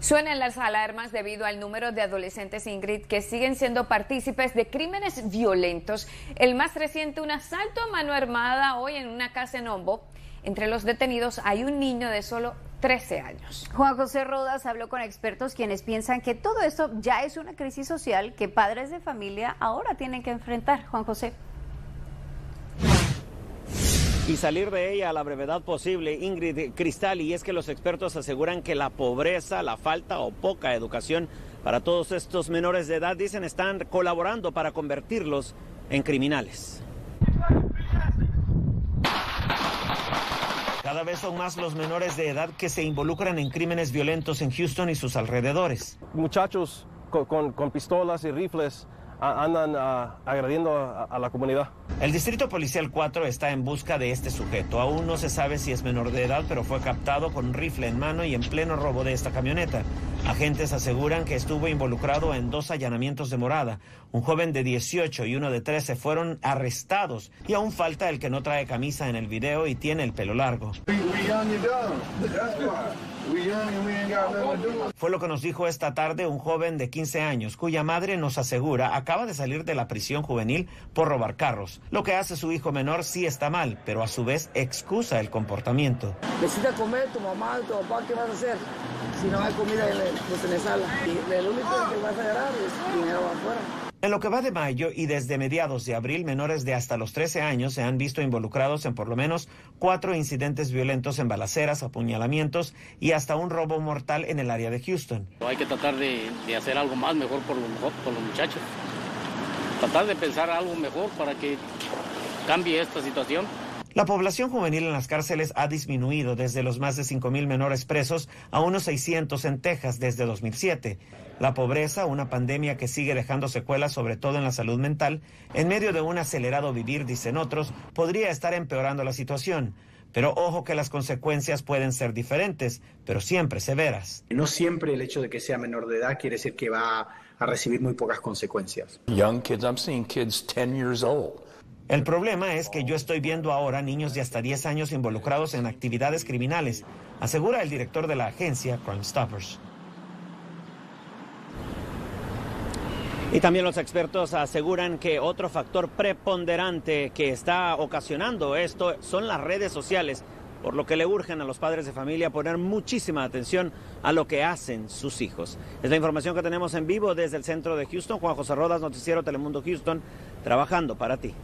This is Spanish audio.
Suenan las alarmas debido al número de adolescentes Ingrid que siguen siendo partícipes de crímenes violentos. El más reciente, un asalto a mano armada hoy en una casa en Ombo. Entre los detenidos hay un niño de solo 13 años. Juan José Rodas habló con expertos quienes piensan que todo esto ya es una crisis social que padres de familia ahora tienen que enfrentar. Juan José y salir de ella a la brevedad posible, Ingrid Cristal, y es que los expertos aseguran que la pobreza, la falta o poca educación para todos estos menores de edad, dicen, están colaborando para convertirlos en criminales. Cada vez son más los menores de edad que se involucran en crímenes violentos en Houston y sus alrededores. Muchachos con, con pistolas y rifles andan agrediendo a, la comunidad. El Distrito Policial 4 está en busca de este sujeto. Aún no se sabe si es menor de edad, pero fue captado con un rifle en mano y en pleno robo de esta camioneta. Agentes aseguran que estuvo involucrado en dos allanamientos de morada. Un joven de 18 y uno de 13 fueron arrestados y aún falta el que no trae camisa en el video y tiene el pelo largo. Fue lo que nos dijo esta tarde un joven de 15 años cuya madre nos asegura acaba de salir de la prisión juvenil por robar carros. Lo que hace su hijo menor sí está mal, pero a su vez excusa el comportamiento. Necesita comer tu mamá, tu papá, ¿qué vas a hacer? Si no hay comida, pues en la sala. Y el único que vas a ganar es dinero afuera. En lo que va de mayo y desde mediados de abril, menores de hasta los 13 años se han visto involucrados en por lo menos cuatro incidentes violentos en balaceras, apuñalamientos y hasta un robo mortal en el área de Houston. Hay que tratar de, hacer algo más mejor por los, por los muchachos. Tratar de pensar algo mejor para que cambie esta situación. La población juvenil en las cárceles ha disminuido desde los más de 5.000 menores presos a unos 600 en Texas desde 2007. La pobreza, una pandemia que sigue dejando secuelas sobre todo en la salud mental, en medio de un acelerado vivir, dicen otros, podría estar empeorando la situación. Pero ojo que las consecuencias pueden ser diferentes, pero siempre severas. No siempre el hecho de que sea menor de edad quiere decir que va a recibir muy pocas consecuencias. Young kids, I'm seeing kids 10 years old el problema es que yo estoy viendo ahora niños de hasta 10 años involucrados en actividades criminales, asegura el director de la agencia Crime Stoppers. Y también los expertos aseguran que otro factor preponderante que está ocasionando esto son las redes sociales, por lo que le urgen a los padres de familia poner muchísima atención a lo que hacen sus hijos. Es la información que tenemos en vivo desde el centro de Houston. Juan José Rodas, Noticiero Telemundo Houston, trabajando para ti.